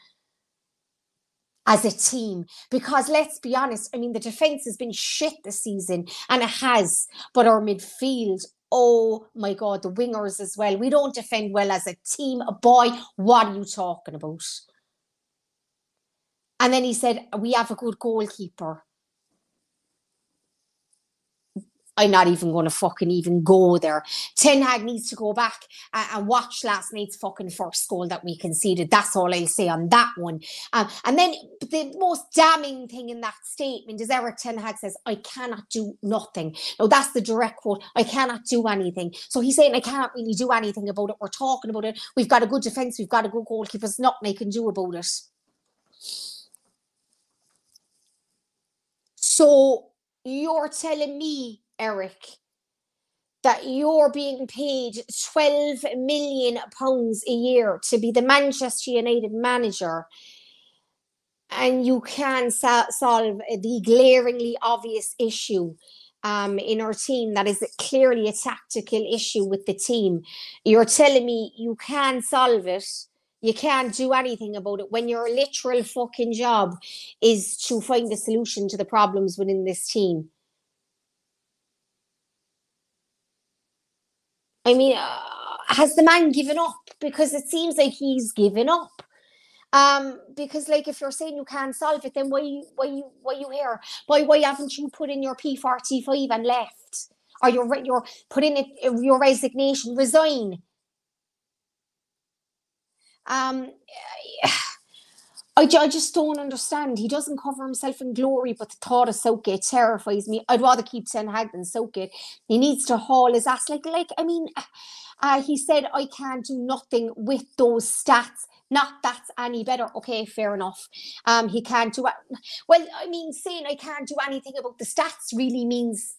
as a team. Because let's be honest, I mean, the defence has been shit this season, and it has, but our midfield oh my God, the wingers as well. We don't defend well as a team. Boy, what are you talking about? And then he said, We have a good goalkeeper. I'm not even going to fucking even go there. Ten Hag needs to go back and, and, watch last night's fucking first goal that we conceded. That's all I'll say on that one. Um, and then the most damning thing in that statement is Erik Ten Hag says, I cannot do nothing. Now, that's the direct quote. I cannot do anything. So he's saying, I can't really do anything about it. We're talking about it. We've got a good defence. We've got a good goalkeeper. There's nothing I can do about it. So you're telling me Erik, that you're being paid 12 million pounds a year to be the Manchester United manager and you can so- solve the glaringly obvious issue um, in our team that is clearly a tactical issue with the team. You're telling me you can solve it. You can't do anything about it when your literal fucking job is to find a solution to the problems within this team. I mean, uh, has the man given up? Because it seems like he's given up. Um, because like if you're saying you can't solve it, then why you why you why you here? Why why haven't you put in your P forty five and left? Or you're you're put in it, your resignation, resign. Um, I, I just don't understand. He doesn't cover himself in glory, but the thought of Southgate terrifies me. I'd rather keep Ten Hag than Southgate. He needs to haul his ass. Like, like I mean, uh, he said, I can't do nothing with those stats. Not that's any better. Okay, fair enough. Um, he can't do it. Well, I mean, saying I can't do anything about the stats really means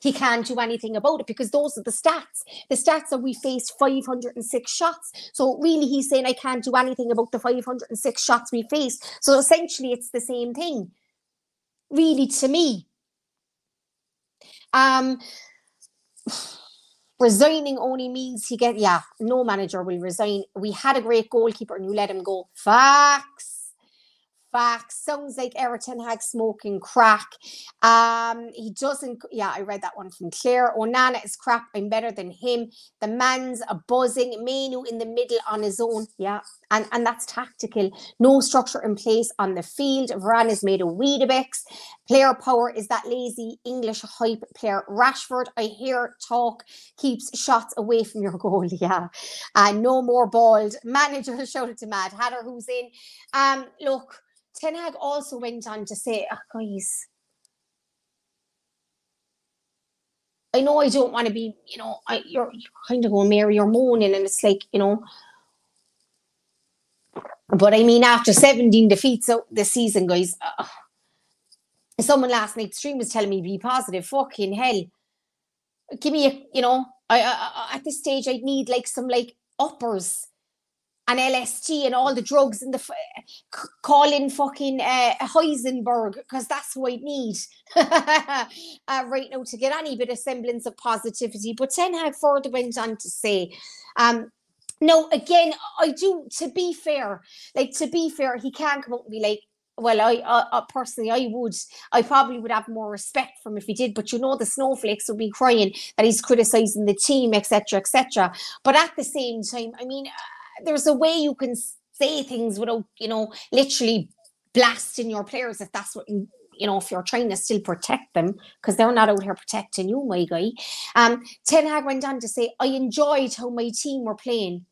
he can't do anything about it because those are the stats. The stats are we faced 506 shots. So really he's saying I can't do anything about the 506 shots we faced. So essentially it's the same thing. Really to me. Um resigning only means he get yeah, no manager will resign. We had a great goalkeeper and you let him go. Facts back. Sounds like Erik Ten Hag smoking crack. Um, he doesn't. Yeah, I read that one from Claire. Onana is crap. I'm better than him. The man's a buzzing. Mainoo in the middle on his own. Yeah, and and that's tactical. No structure in place on the field. Varane is made of Weetabix. Player power is that lazy English hype player. Rashford, I hear talk keeps shots away from your goal. Yeah, and uh, no more bald. Manager shouted to Mad Hatter, who's in. Um, look. Ten Hag also went on to say, oh, guys, I know I don't want to be, you know, I, you're, you're kind of going, Mary, you're moaning, and it's like, you know, but I mean, after 17 defeats out this season, guys, uh, someone last night stream was telling me be positive. Fucking hell, give me a, you know, I, I, I at this stage I'd need like some like uppers and LSD and all the drugs and the f- fucking uh, Heisenberg because that's what I need uh, right now to get any bit of semblance of positivity. But Ten Hag further went on to say, um, no, again, I do. To be fair, like to be fair, he can't come up and be like, well, I uh, uh, personally, I would, I probably would have more respect from if he did. But you know, the snowflakes would be crying that he's criticizing the team, etc., etc. But at the same time, I mean. There's a way you can say things without, you know, literally blasting your players if that's what you you know, if you're trying to still protect them, because they're not out here protecting you, my guy. Um, Ten Hag went on to say, I enjoyed how my team were playing.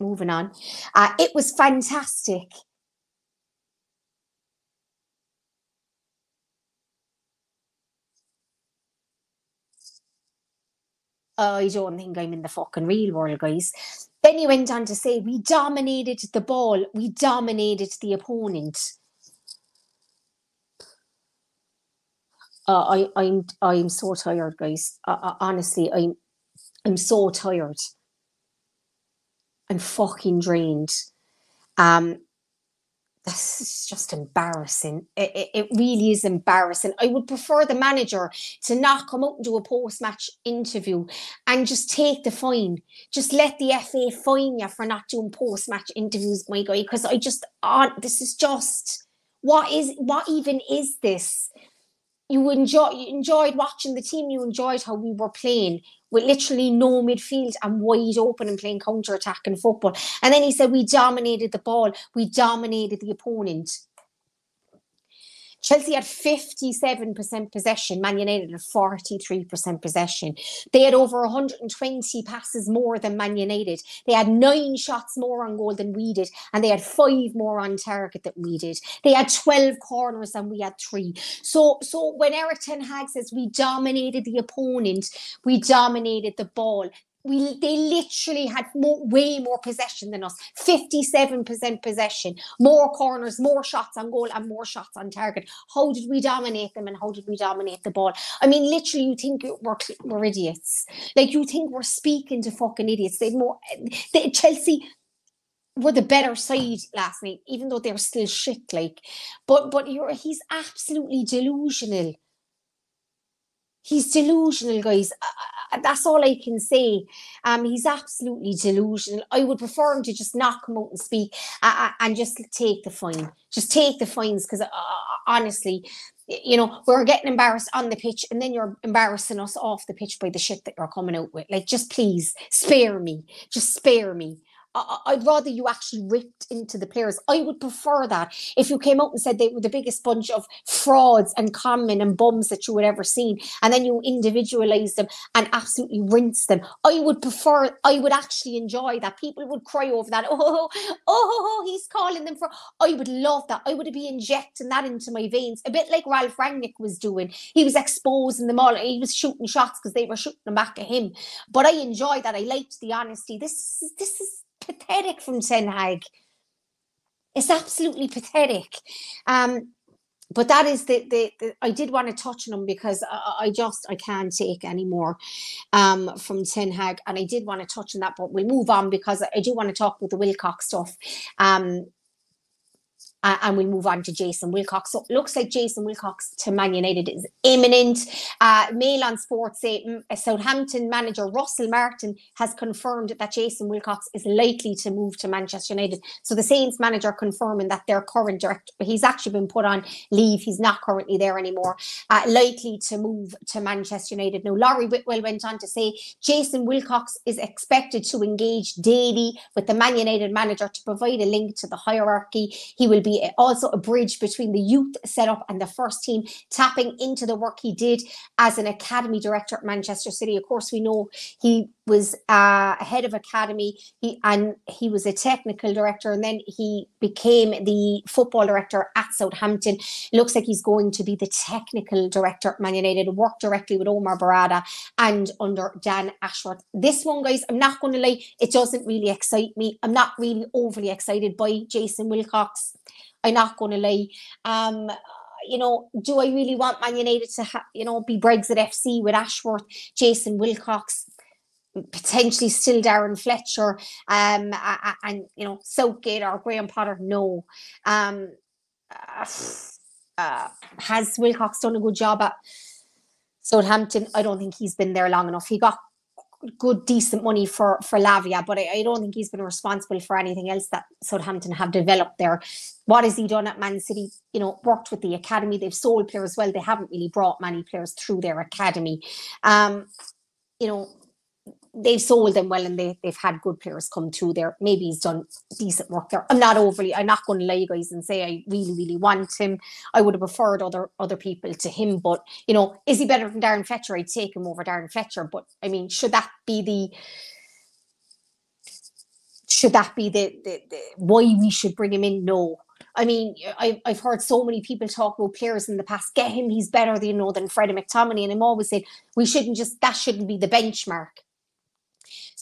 Moving on. Uh, it was fantastic. I don't think I'm in the fucking real world, guys. Then he went on to say, We dominated the ball, we dominated the opponent. Uh, I, I'm I'm so tired, guys. Honestly, I'm I'm so tired. I'm fucking drained. Um, this is just embarrassing. It, it, it, really is embarrassing. I would prefer the manager to not come out and do a post match interview and just take the fine. Just let the FA fine you for not doing post match interviews, my guy. Because I just, uh, this is just, what is, what even is this? You enjoy, you enjoyed watching the team. You enjoyed how we were playing with literally no midfield and wide open and playing counter attack and football. And then he said, We dominated the ball, we dominated the opponent. Chelsea had 57% possession, Man United had 43% possession. They had over 120 passes more than Man United. They had nine shots more on goal than we did, and they had five more on target than we did. They had 12 corners and we had three. So, so when Erik Ten Hag says we dominated the opponent, we dominated the ball, we they literally had more, way more possession than us. 57% possession. More corners more shots on goal and more shots on target. How did we dominate them and how did we dominate the ball? I mean literally you think we're, we're idiots. Like you think we're speaking to fucking idiots. They more they, chelsea were the better side last night even though they're still shit like. But but he's absolutely delusional. He's delusional guys that's all I can say. Um, he's absolutely delusional. I would prefer him to just not come out and speak uh, uh and just take the fine. Just take the fines because uh, uh, honestly, you know, we're getting embarrassed on the pitch and then you're embarrassing us off the pitch by the shit that you're coming out with. Like, just please spare me. Just spare me. I'd rather you actually ripped into the players. I would prefer that if you came out and said they were the biggest bunch of frauds and conmen and bums that you would ever seen, and then you individualize them and absolutely rinse them. I would prefer. I would actually enjoy that. People would cry over that. Oh, oh, oh, oh, oh, he's calling them for. I would love that. I would be injecting that into my veins, a bit like Ralf Rangnick was doing. He was exposing them all. He was shooting shots because they were shooting them back at him. But I enjoy that. I liked the honesty. This, this is pathetic from Ten Hag. It's absolutely pathetic. Um, but that is the, the, the I did want to touch on him because I, I just I can't take any more um, from Ten Hag, and I did want to touch on that, but we'll move on because I do want to talk about the Wilcox stuff. Um, uh, and we'll move on to Jason Wilcox. So looks like Jason Wilcox to Man United is imminent. Uh, Mail on Sports say Southampton manager Russell Martin has confirmed that Jason Wilcox is likely to move to Manchester United. So the Saints manager confirming that their current director, he's actually been put on leave. He's not currently there anymore. Uh, likely to move to Manchester United. Now, Laurie Whitwell went on to say Jason Wilcox is expected to engage daily with the Man United manager to provide a link to the hierarchy. He will be also a bridge between the youth setup and the first team, tapping into the work he did as an academy director at Manchester City. Of course, we know he was uh, head of academy he, and he was a technical director and then he became the football director at Southampton. looks like he's going to be the technical director at Man United, work directly with Omar Berrada and under Dan Ashworth. This one, guys, I'm not going to lie, it doesn't really excite me. I'm not really overly excited by Jason Wilcox. I'm not going to lie. Um, you know, do I really want Man United to, ha- you know, be Brexit FC with Ashworth, Jason Wilcox, potentially still Darren Fletcher, um, and you know, Southgate or Graham Potter? No. Um, uh, has Wilcox done a good job at Southampton? I don't think he's been there long enough. He got good, decent money for for Lavia, but I, I, don't think he's been responsible for anything else that Southampton have developed there. What has he done at Man City? You know, worked with the academy. They've sold players well. They haven't really brought many players through their academy. Um, you know, they've sold them well and they, they've had good players come through there. Maybe he's done decent work there. I'm not overly, I'm not going to lie, you guys, and say I really, really want him. I would have preferred other other people to him. But, you know, is he better than Darren Fletcher? I'd take him over Darren Fletcher. But, I mean, should that be the should that be the, the, the why we should bring him in? No. I mean, I've, I've heard so many people talk about players in the past. Get him, he's better, you know, than Freddie McTominay. And I'm always saying we shouldn't just that shouldn't be the benchmark.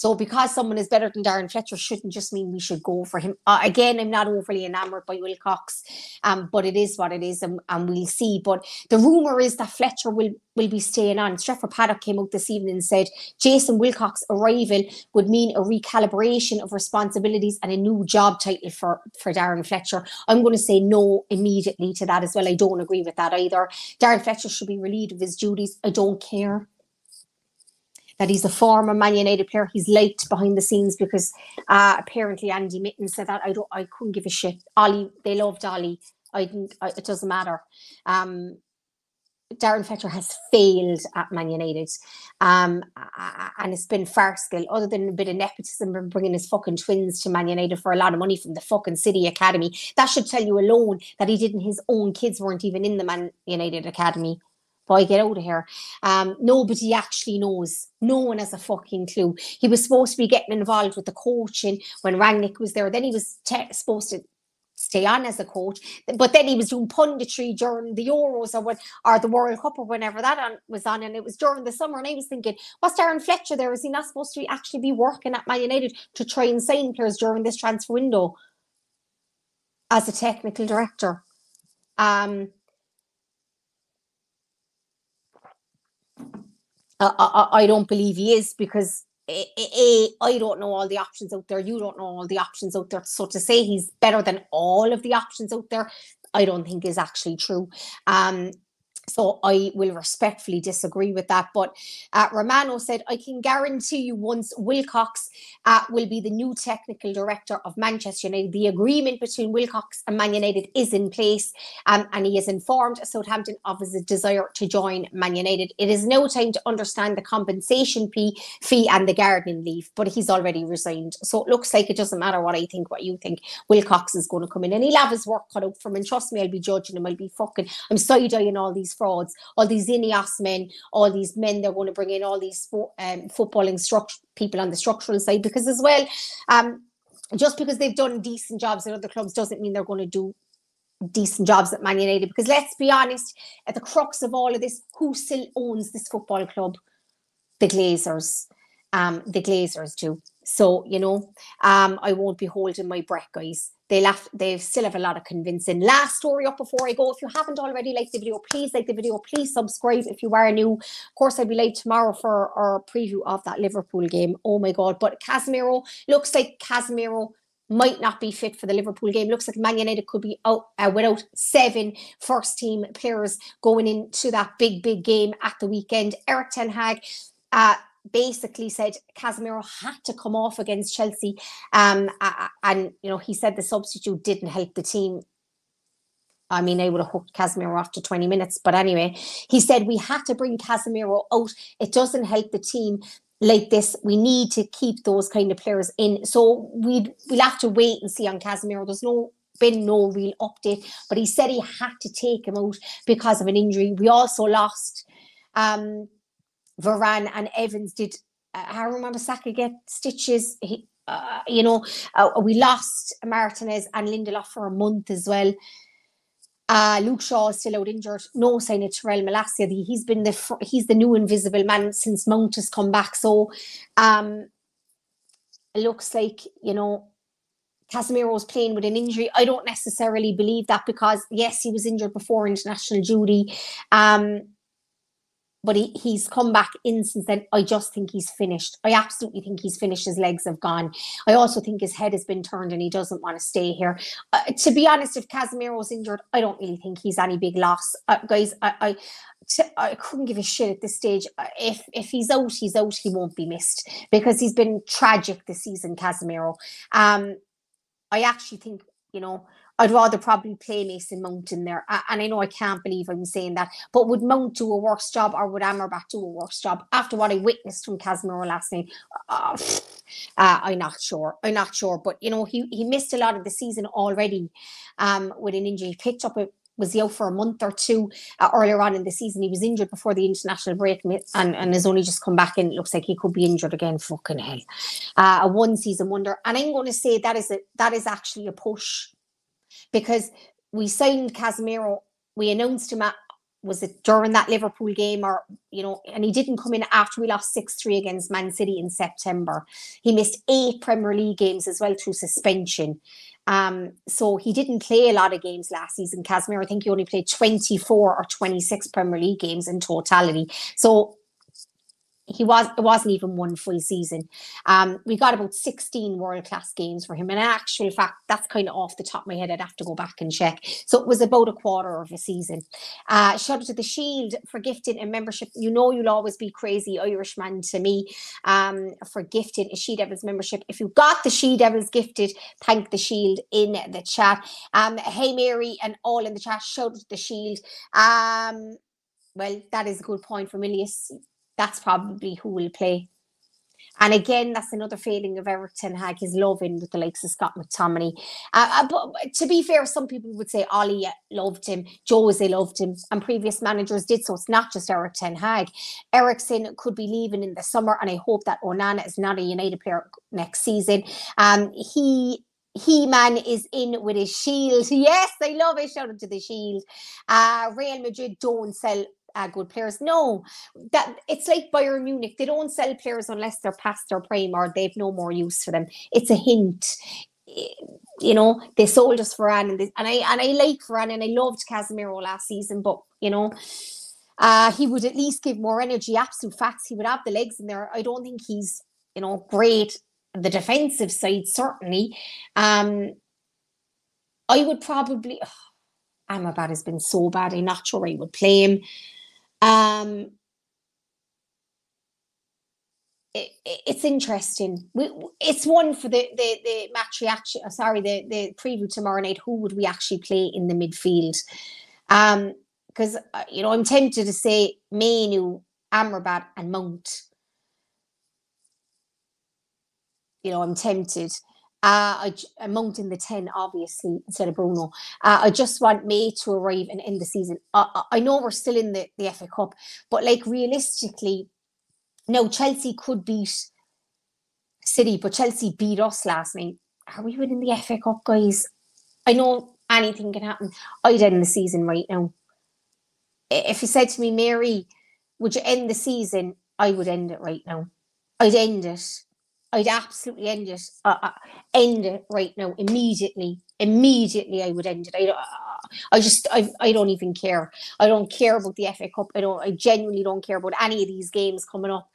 So because someone is better than Darren Fletcher shouldn't just mean we should go for him. Uh, again, I'm not overly enamoured by Wilcox, um, but it is what it is, and, and we'll see. But the rumour is that Fletcher will will be staying on. Stretford Paddock came out this evening and said Jason Wilcox arrival would mean a recalibration of responsibilities and a new job title for, for Darren Fletcher. I'm going to say no immediately to that as well. I don't agree with that either. Darren Fletcher should be relieved of his duties. I don't care that he's a former Man United player. He's liked behind the scenes because uh, apparently Andy Mitten said that I don't, I couldn't give a shit. Ollie, they loved Ollie. I didn't. I, it doesn't matter. Um, Darren Fletcher has failed at Man United, um, and it's been farcical. Other than a bit of nepotism, bringing his fucking twins to Man United for a lot of money from the fucking City Academy, that should tell you alone that he didn't. His own kids weren't even in the Man United Academy boy, get out of here. Um, nobody actually knows. No one has a fucking clue. He was supposed to be getting involved with the coaching when Rangnick was there. Then he was te- supposed to stay on as a coach, but then he was doing punditry during the Euros or what, or the World Cup or whenever that on, was on, and it was during the summer. And I was thinking, what's Darren Fletcher there? Is he not supposed to actually be working at Man United to try and sign players during this transfer window as a technical director? Um, I, I, don't believe he is because a, a, I don't know all the options out there. You don't know all the options out there. So to say he's better than all of the options out there, I don't think is actually true. Um, so I will respectfully disagree with that. But uh, Romano said, I can guarantee you once Wilcox uh, will be the new technical director of Manchester United, the agreement between Wilcox and Man United is in place. Um, and he has informed Southampton of his desire to join Man United. It is now time to understand the compensation fee, fee and the gardening leave, but he's already resigned. So it looks like it doesn't matter what I think, what you think. Wilcox is going to come in and he'll have his work cut out for him. And trust me, I'll be judging him. I'll be fucking, I'm side eyeing all these frauds, all these Ineos men, all these men they're going to bring in, all these um, footballing structure people on the structural side, because as well, um, just because they've done decent jobs at other clubs doesn't mean they're going to do decent jobs at Man United. Because let's be honest, at the crux of all of this, who still owns this football club? The Glazers. Um, the Glazers do. So, you know, um, I won't be holding my breath, guys they left they still have a lot of convincing. Last story up before I go. If you haven't already liked the video, please like the video. Please subscribe if you are new. Of course, I'll be late tomorrow for our preview of that Liverpool game. Oh my god! But Casemiro looks like Casemiro might not be fit for the Liverpool game. Looks like Man United could be out uh, without seven first team players going into that big, big game at the weekend. Erik Ten Hag uh, basically said Casemiro had to come off against Chelsea. Um, and, you know, he said the substitute didn't help the team. I mean, I would have hooked Casemiro after 20 minutes. But anyway, he said we had to bring Casemiro out. It doesn't help the team like this. We need to keep those kind of players in. So we'd we'll have to wait and see on Casemiro. There's no been no real update, but he said he had to take him out because of an injury. We also lost um Varane and Evans did uh, I remember Saka get stitches. He, uh, you know, uh, we lost Martinez and Lindelof for a month as well. Uh, Luke Shaw is still out injured. No sign of Tyrell Malacia. He's been the he's the new invisible man since Mount has come back. So um, it looks like you know Casemiro's playing with an injury. I don't necessarily believe that because yes, he was injured before international duty. Um, but he, he's come back in since then. I just think he's finished. I absolutely think he's finished. His legs have gone. I also think his head has been turned and he doesn't want to stay here. Uh, to be honest, if Casemiro's injured, I don't really think he's any big loss. Uh, guys, I, I, to, I couldn't give a shit at this stage. Uh, if if he's out, he's out. He won't be missed because he's been tragic this season, Casemiro. Um, I actually think, you know, I'd rather probably play Mason Mount in there. And I know I can't believe I'm saying that, but would Mount do a worse job or would Amrabat do a worse job after what I witnessed from Casemiro last night? Uh, uh, I'm not sure. I'm not sure. But, you know, he, he missed a lot of the season already um, with an injury. He picked up a was out for a month or two uh, earlier on in the season. He was injured before the international break and, and has only just come back and looks like he could be injured again. Fucking hell. Uh, a one season wonder. And I'm going to say that is a, that is actually a push because we signed Casemiro, we announced him at was it during that Liverpool game or you know and he didn't come in after we lost 6-3 against Man City in September. He missed eight Premier League games as well through suspension. Um so he didn't play a lot of games last season. Casemiro I think he only played 24 or 26 Premier League games in totality. So he was it wasn't even one full season. Um, we got about 16 world class games for him. And in actual fact, that's kind of off the top of my head. I'd have to go back and check. So it was about a quarter of a season. Uh, shout out to the Shield for gifting a membership. You know you'll always be crazy Irishman to me um, for gifting a She Devils membership. If you got the She Devils gifted, thank the Shield in the chat. Um, hey Mary and all in the chat, shout out to the Shield. Um, well, that is a good point for Milius that's probably who will play. And again, that's another failing of Erik Ten Hag, his loving with the likes of Scott McTominay. Uh, uh, but to be fair, some people would say Ollie loved him, Jose loved him, and previous managers did. So it's not just Erik Ten Hag. Eriksen could be leaving in the summer, and I hope that Onana is not a United player next season. Um, he he man is in with his shield. Yes, I love it. Shout out to the shield. Uh, Real Madrid don't sell uh, good players. No, that it's like Bayern Munich. They don't sell players unless they're past their prime or they've no more use for them. It's a hint. You know, they sold us Varane and, and I and I like Varane and I loved Casemiro last season, but you know, uh, he would at least give more energy. Absolute facts. He would have the legs in there. I don't think he's you know great the defensive side certainly. Um, I would probably. Oh, Amrabat has been so bad. I'm not sure I would play him. Um, it, it's interesting. We, it's one for the the the match reaction. Uh, sorry, the the preview tomorrow night. Who would we actually play in the midfield? Um, because uh, you know I'm tempted to say Mainoo, Amrabat, and Mount. You know I'm tempted. Uh, I, I Mount in the 10, obviously, instead of Bruno. Uh, I just want May to arrive and end the season. Uh, I know we're still in the, the FA Cup, but like realistically, no, Chelsea could beat City, but Chelsea beat us last night. Are we winning the FA Cup, guys? I know anything can happen. I'd end the season right now. If you said to me, Mary, would you end the season? I would end it right now. I'd end it I'd absolutely end it. Uh, uh, end it right now, immediately. Immediately, I would end it. I, uh, I just, I, I don't even care. I don't care about the FA Cup. I don't. I genuinely don't care about any of these games coming up.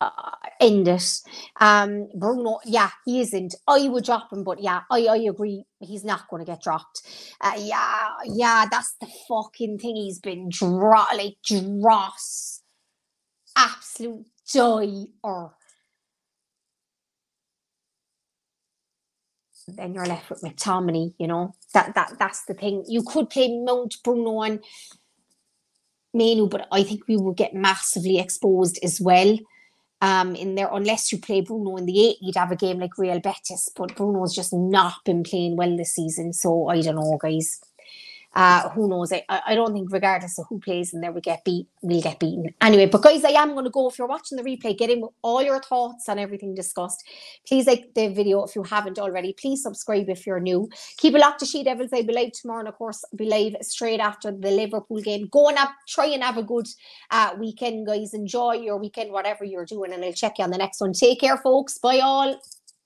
Uh, end it. Um, Bruno, yeah, he isn't. I would drop him, but yeah, I, I agree. He's not going to get dropped. Uh, yeah, yeah, that's the fucking thing. He's been dro- like dross, absolute joy or then you're left with McTominay, you know. That that that's the thing. You could play Mount Bruno and Mainoo, but I think we will get massively exposed as well. Um, in there, unless you play Bruno in the eight, you'd have a game like Real Betis, but Bruno's just not been playing well this season. So I don't know, guys. Uh, who knows? I, I don't think, regardless of who plays in there, we get beat. We'll get beaten anyway. But guys, I am going to go. If you're watching the replay, get in with all your thoughts on everything discussed. Please like the video if you haven't already. Please subscribe if you're new. Keep a lock to She Devils. I'll be live tomorrow, and of course, be live straight after the Liverpool game. Go and have, try and have a good uh, weekend, guys. Enjoy your weekend, whatever you're doing, and I'll check you on the next one. Take care, folks. Bye all.